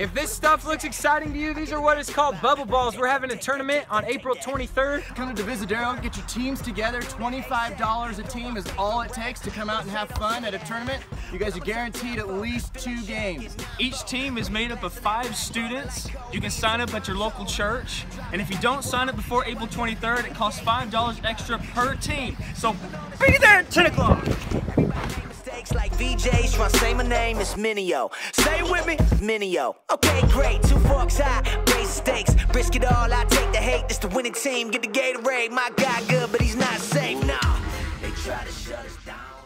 If this stuff looks exciting to you, these are what is called bubble balls. We're having a tournament on April 23rd. Come to Divisadero, get your teams together. $25 a team is all it takes to come out and have fun at a tournament. You guys are guaranteed at least two games. Each team is made up of five students. You can sign up at your local church. And if you don't sign up before April 23rd, it costs $5 extra per team. So be there at 10 o'clock. VJs trying to say my name is Minio. Say it with me, Minio. Okay, great. Two forks high, raise stakes. Risk it all, I take the hate. This the winning team. Get the Gatorade. My guy good, but he's not safe. Nah. They try to shut us down.